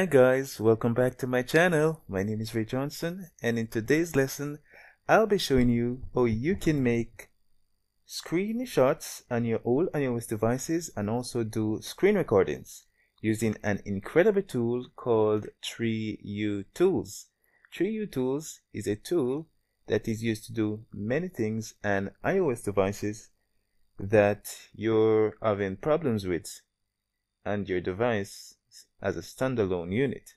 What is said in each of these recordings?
Hi guys, welcome back to my channel. My name is Ray Johnson and in today's lesson I'll be showing you how you can make screenshots on your old iOS devices and also do screen recordings using an incredible tool called 3uTools. TreeU Tools is a tool that is used to do many things on iOS devices that you're having problems with and your device as a standalone unit.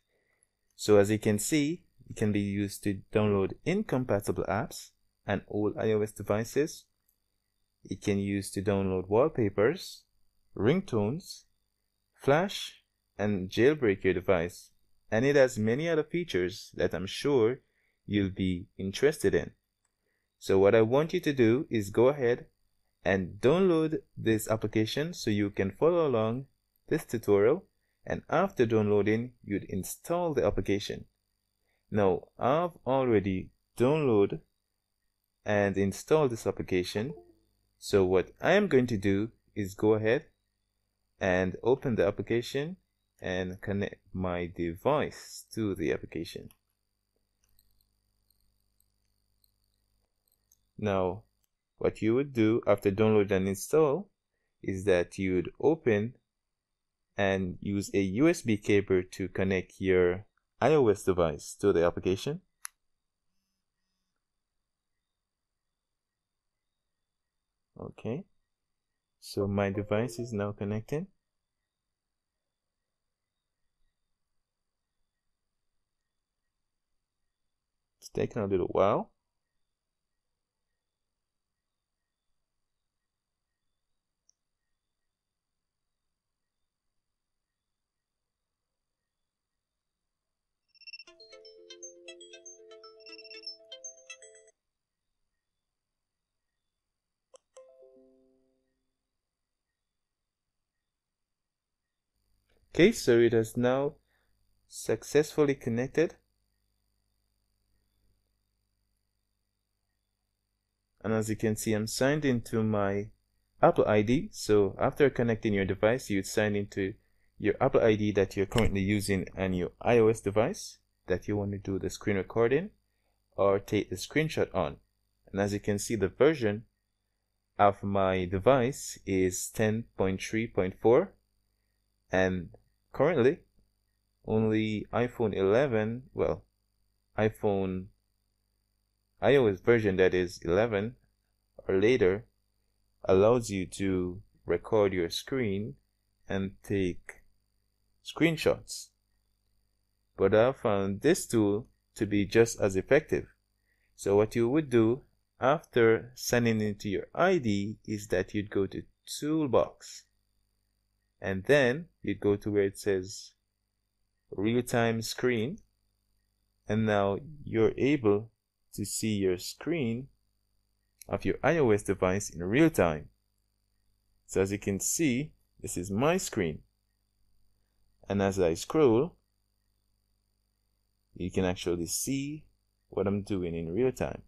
So as you can see, it can be used to download incompatible apps and old iOS devices. It can use to download wallpapers, ringtones, flash, and jailbreak your device. And it has many other features that I'm sure you'll be interested in. So what I want you to do is go ahead and download this application so you can follow along this tutorial and after downloading you'd install the application. Now I've already downloaded and installed this application. So what I am going to do is go ahead and open the application and connect my device to the application. Now what you would do after download and install is that you'd open and use a USB cable to connect your iOS device to the application. Okay, so my device is now connected. It's taking a little while. Okay, so it has now successfully connected. And as you can see, I'm signed into my Apple ID. So after connecting your device, you'd sign into your Apple ID that you're currently using on your iOS device that you want to do the screen recording or take the screenshot on. And as you can see, the version of my device is 10.3.4 and currently only iPhone 11 well iPhone iOS version that is 11 or later allows you to record your screen and take screenshots. But I found this tool to be just as effective. So what you would do after signing into your ID is that you'd go to toolbox and then you go to where it says real-time screen and now you're able to see your screen of your iOS device in real time. So as you can see, this is my screen. And as I scroll, you can actually see what I'm doing in real time.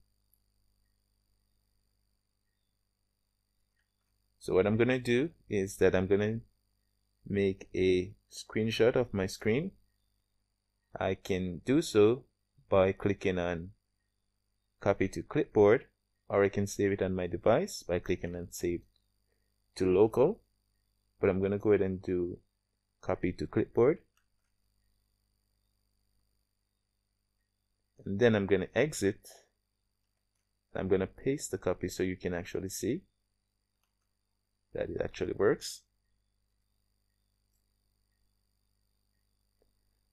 So what I'm going to do is that I'm going to make a screenshot of my screen, I can do so by clicking on copy to clipboard or I can save it on my device by clicking on save to local. But I'm gonna go ahead and do copy to clipboard. And then I'm gonna exit. I'm gonna paste the copy so you can actually see that it actually works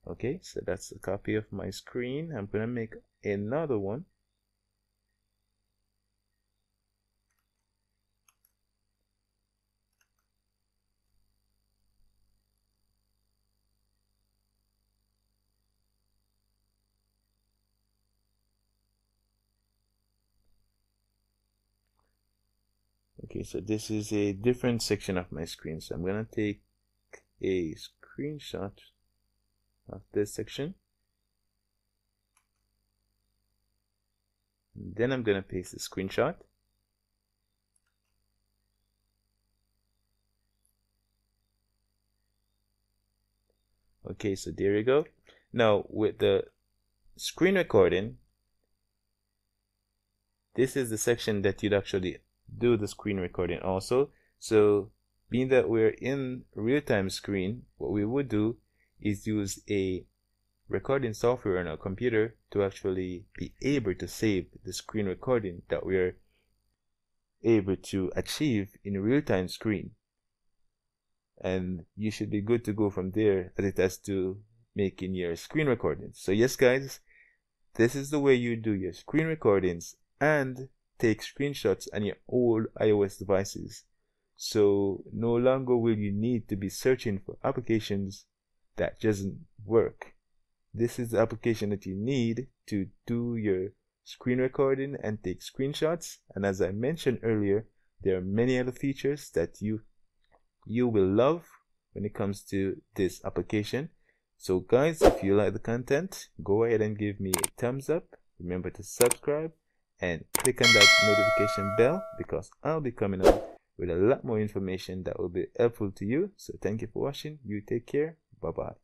okay so that's a copy of my screen. I'm gonna make another one. Okay so this is a different section of my screen. So I'm gonna take a screenshot of this section. And then I'm going to paste the screenshot. okay so there you go now with the screen recording this is the section that you'd actually do the screen recording also so being that we're in real-time screen what we would do is use a recording software on a computer to actually be able to save the screen recording that we're able to achieve in real-time screen. And you should be good to go from there as it has to making your screen recordings. So yes guys this is the way you do your screen recordings and take screenshots on your old iOS devices. So no longer will you need to be searching for applications that doesn't work this is the application that you need to do your screen recording and take screenshots. And as I mentioned earlier, there are many other features that you you will love when it comes to this application. So guys, if you like the content, go ahead and give me a thumbs up. Remember to subscribe and click on that notification bell because I'll be coming up with a lot more information that will be helpful to you. So thank you for watching. You take care. Bye bye.